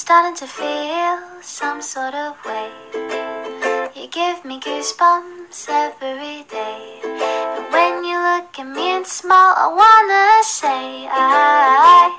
starting to feel some sort of way. You give me goosebumps every day. And when you look at me and smile, I wanna say I